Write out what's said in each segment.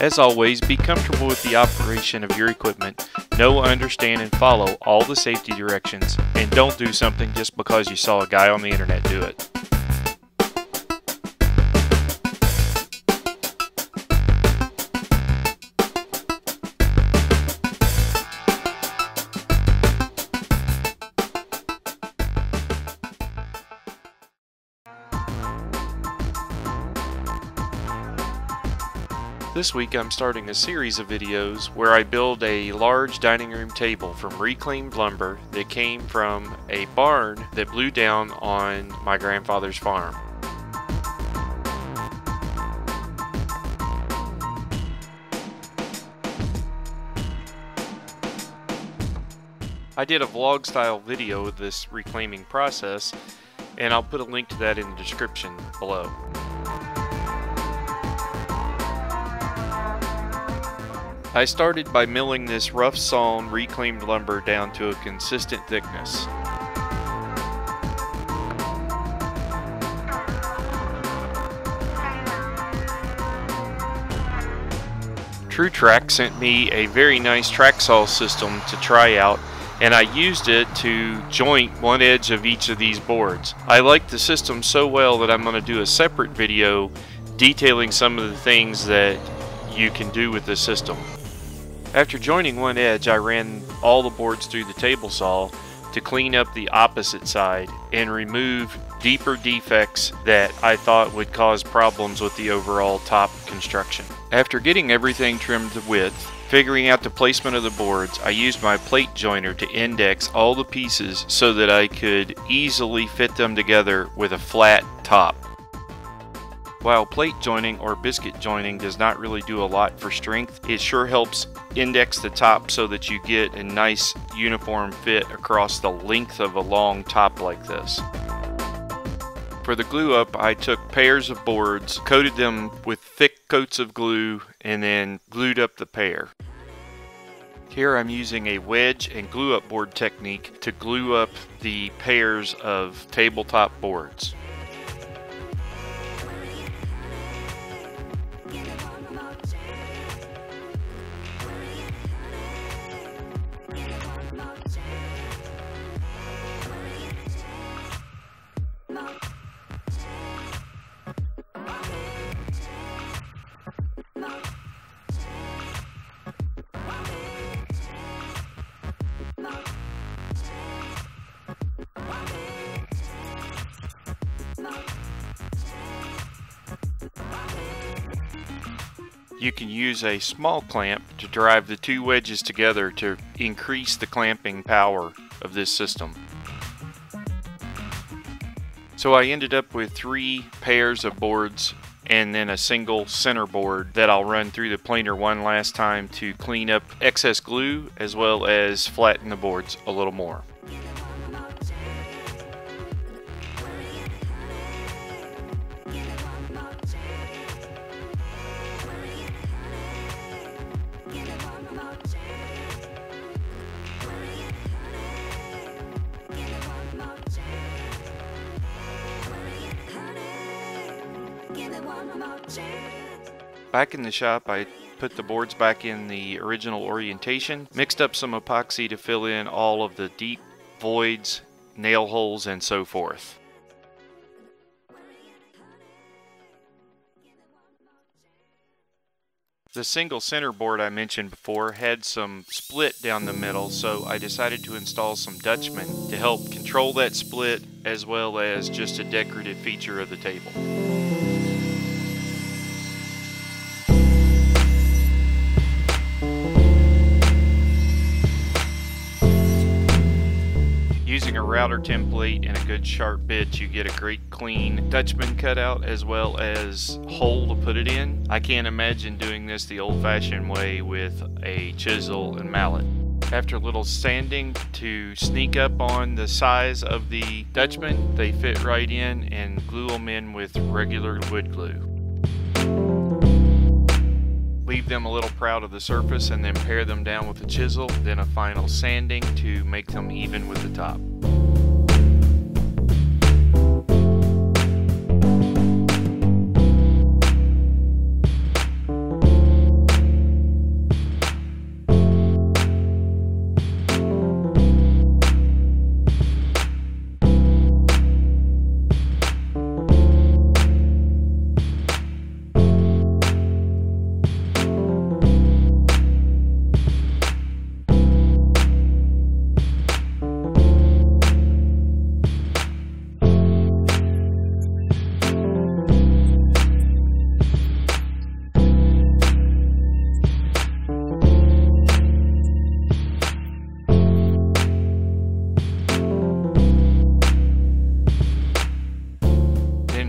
As always, be comfortable with the operation of your equipment, know, understand, and follow all the safety directions, and don't do something just because you saw a guy on the internet do it. This week I'm starting a series of videos where I build a large dining room table from reclaimed lumber that came from a barn that blew down on my grandfather's farm. I did a vlog style video of this reclaiming process and I'll put a link to that in the description below. I started by milling this rough sawn reclaimed lumber down to a consistent thickness. True Trac sent me a very nice track saw system to try out and I used it to joint one edge of each of these boards. I like the system so well that I'm going to do a separate video detailing some of the things that you can do with this system. After joining one edge, I ran all the boards through the table saw to clean up the opposite side and remove deeper defects that I thought would cause problems with the overall top construction. After getting everything trimmed to width, figuring out the placement of the boards, I used my plate joiner to index all the pieces so that I could easily fit them together with a flat top. While plate joining or biscuit joining does not really do a lot for strength, it sure helps index the top so that you get a nice uniform fit across the length of a long top like this. For the glue up, I took pairs of boards, coated them with thick coats of glue, and then glued up the pair. Here I'm using a wedge and glue up board technique to glue up the pairs of tabletop boards. You can use a small clamp to drive the two wedges together to increase the clamping power of this system. So I ended up with three pairs of boards and then a single center board that I'll run through the planer one last time to clean up excess glue as well as flatten the boards a little more. Back in the shop, I put the boards back in the original orientation, mixed up some epoxy to fill in all of the deep voids, nail holes, and so forth. The single center board I mentioned before had some split down the middle, so I decided to install some Dutchman to help control that split as well as just a decorative feature of the table. Router template and a good sharp bit, you get a great clean Dutchman cutout as well as hole to put it in. I can't imagine doing this the old-fashioned way with a chisel and mallet. After a little sanding to sneak up on the size of the Dutchman, they fit right in and glue them in with regular wood glue. Leave them a little proud of the surface and then pare them down with a chisel, then a final sanding to make them even with the top.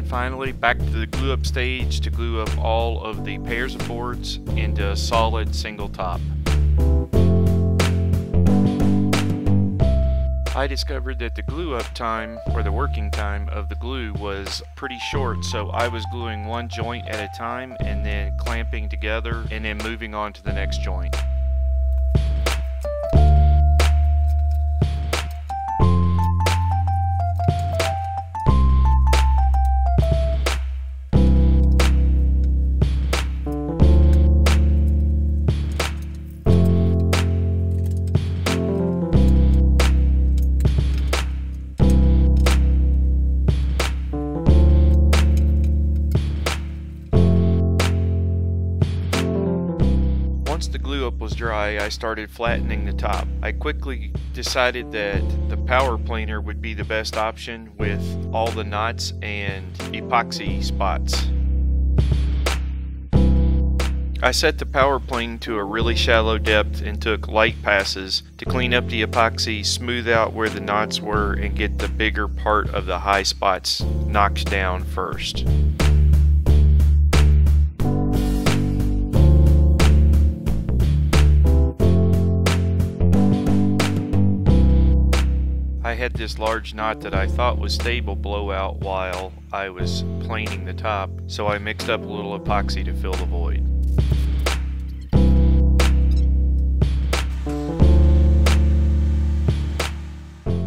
Finally, back to the glue up stage to glue up all of the pairs of boards into a solid single top. I discovered that the glue up time, or the working time of the glue was pretty short, so I was gluing one joint at a time and then clamping together and then moving on to the next joint. Was dry, I started flattening the top. I quickly decided that the power planer would be the best option with all the knots and epoxy spots. I set the power plane to a really shallow depth and took light passes to clean up the epoxy, smooth out where the knots were, and get the bigger part of the high spots knocked down first. Had this large knot that I thought was stable blow out while I was planing the top, so I mixed up a little epoxy to fill the void.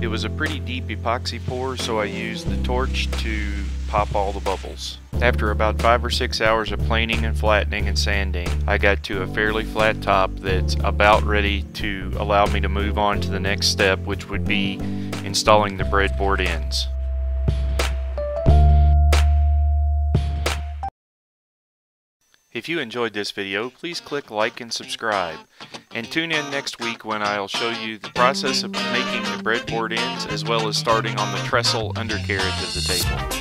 It was a pretty deep epoxy pour, so I used the torch to pop all the bubbles. After about 5 or 6 hours of planing and flattening and sanding, I got to a fairly flat top that's about ready to allow me to move on to the next step, which would be installing the breadboard ends. If you enjoyed this video, please click like and subscribe. And tune in next week when I'll show you the process of making the breadboard ends as well as starting on the trestle undercarriage of the table.